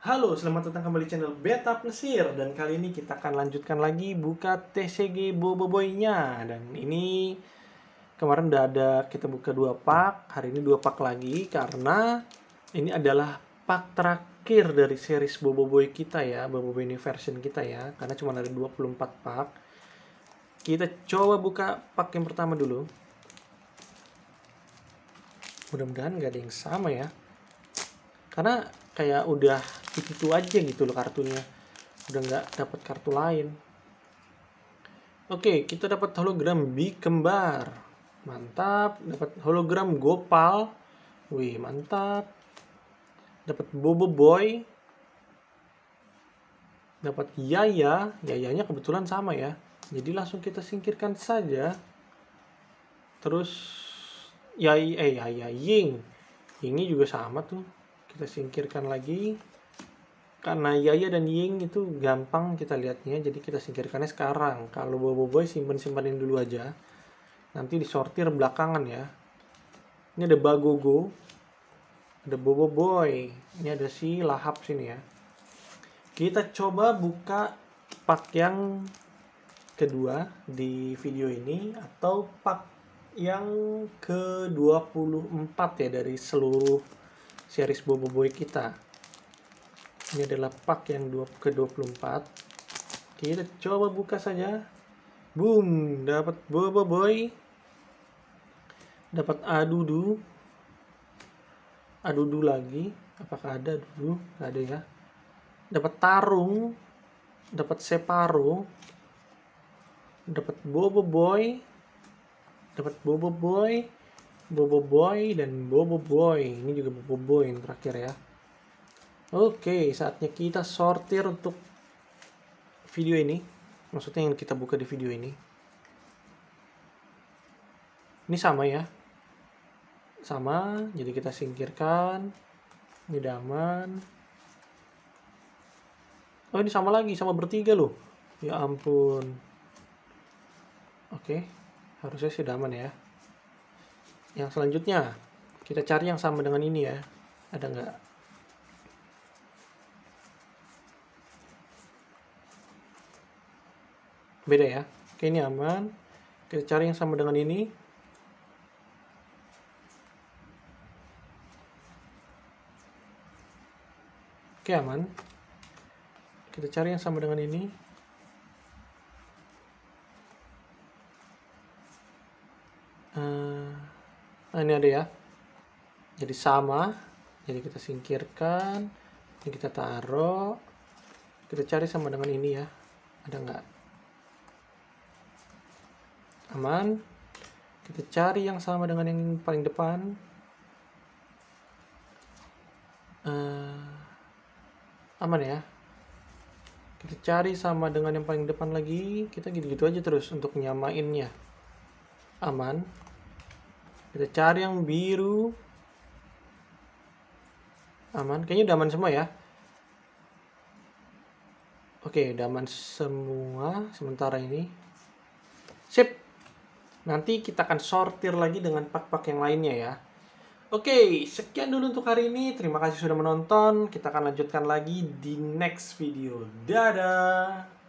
Halo, selamat datang kembali di channel Beta Plesir. Dan kali ini kita akan lanjutkan lagi buka TCG Boboiboy-nya Dan ini kemarin udah ada kita buka dua pak Hari ini dua pak lagi karena ini adalah pak terakhir dari series Boboiboy kita ya Boboiboy ini version kita ya. Karena cuma ada 24 pak. Kita coba buka pak yang pertama dulu. Mudah-mudahan nggak ada yang sama ya. Karena kayak udah itu itu aja gitu loh kartunya. Udah nggak dapat kartu lain. Oke kita dapat hologram bi kembar mantap. Dapat hologram gopal. Wih mantap. Dapat bobo boy. Dapat yaya. Yayanya kebetulan sama ya. Jadi langsung kita singkirkan saja. Terus yai eh yaya ying. Yingnya juga sama tuh. Kita singkirkan lagi karena Yaya dan Ying itu gampang kita lihatnya jadi kita singkirkannya sekarang. Kalau Bobo Boy simpen simpanin dulu aja. Nanti disortir belakangan ya. Ini ada Bagogo ada Bobo Boy ini ada si Lahap sini ya. Kita coba buka pak yang kedua di video ini atau pak yang ke 24 ya dari seluruh series Bobo Boy kita. Ini adalah pak yang ke-24. Kita coba buka saja. Boom, dapat Bobo Boy. Dapat Adudu. Adudu lagi. Apakah ada Adudu? Ada ya. Dapat Tarung. Dapat Separo. Dapat Bobo Boy. Dapat Bobo Boy Bobo Boy dan Bobo Boy. Ini juga Bobo Boy yang terakhir ya. Oke, saatnya kita sortir untuk video ini. Maksudnya yang kita buka di video ini. Ini sama ya. Sama, jadi kita singkirkan. Ini daman. Oh, ini sama lagi, sama bertiga loh. Ya ampun. Oke, harusnya sih daman ya yang selanjutnya kita cari yang sama dengan ini ya ada nggak beda ya. Oke ini aman. Kita cari yang sama dengan ini. Oke aman. Kita cari yang sama dengan ini. Uh, nah ini ada ya. Jadi sama. Jadi kita singkirkan. Ini kita taruh. Kita cari sama dengan ini ya. Ada nggak aman. Kita cari yang sama dengan yang paling depan. Uh, aman ya? Kita cari sama dengan yang paling depan lagi. Kita gitu-gitu aja terus untuk nyamainnya. Aman. Kita cari yang biru. Aman. Kayaknya udah aman semua ya? Oke udah aman semua sementara ini. Sip nanti kita akan sortir lagi dengan pak-pak yang lainnya ya Oke, sekian dulu untuk hari ini. Terima kasih sudah menonton. Kita akan lanjutkan lagi di next video. Dadah!